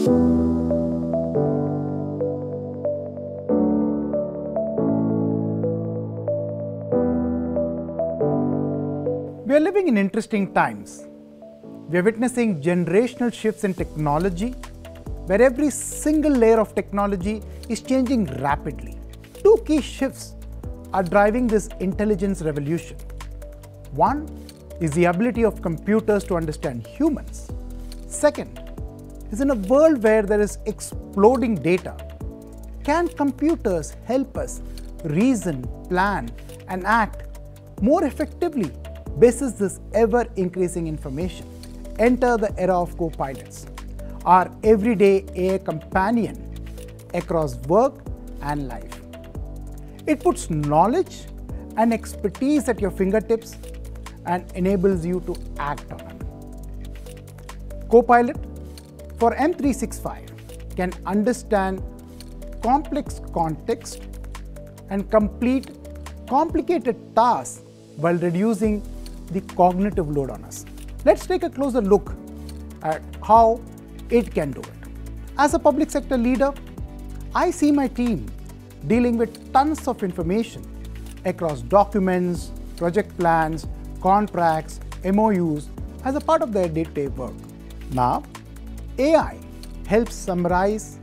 We are living in interesting times. We are witnessing generational shifts in technology where every single layer of technology is changing rapidly. Two key shifts are driving this intelligence revolution. One is the ability of computers to understand humans. Second is in a world where there is exploding data, can computers help us reason, plan, and act more effectively basis this ever increasing information? Enter the era of co-pilots, our everyday AI companion across work and life. It puts knowledge and expertise at your fingertips and enables you to act on them. Copilot for M365 can understand complex context and complete complicated tasks while reducing the cognitive load on us. Let's take a closer look at how it can do it. As a public sector leader, I see my team dealing with tons of information across documents, project plans, contracts, MOUs as a part of their day-to-day work. Now, AI helps summarize,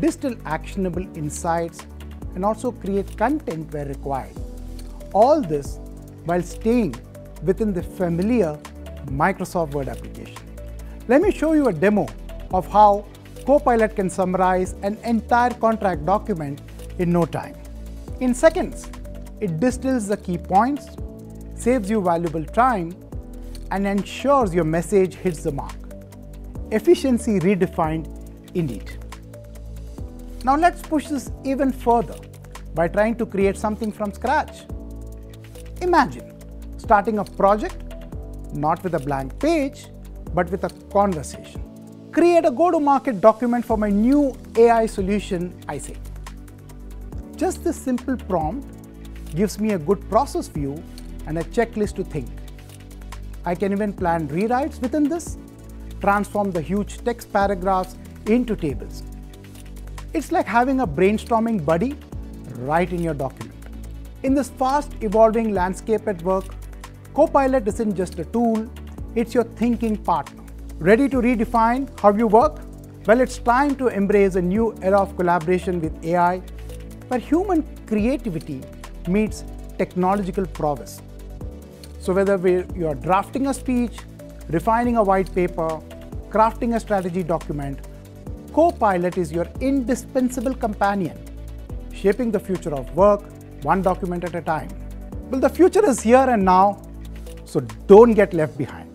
distill actionable insights, and also create content where required. All this while staying within the familiar Microsoft Word application. Let me show you a demo of how Copilot can summarize an entire contract document in no time. In seconds, it distills the key points, saves you valuable time, and ensures your message hits the mark. Efficiency redefined indeed. Now let's push this even further by trying to create something from scratch. Imagine starting a project not with a blank page, but with a conversation. Create a go-to-market document for my new AI solution, I say. Just this simple prompt gives me a good process view and a checklist to think. I can even plan rewrites within this, transform the huge text paragraphs into tables. It's like having a brainstorming buddy right in your document. In this fast evolving landscape at work, Copilot isn't just a tool, it's your thinking partner. Ready to redefine how you work? Well, it's time to embrace a new era of collaboration with AI, where human creativity meets technological prowess. So whether you're drafting a speech, refining a white paper, crafting a strategy document, Copilot is your indispensable companion, shaping the future of work one document at a time. Well, the future is here and now, so don't get left behind.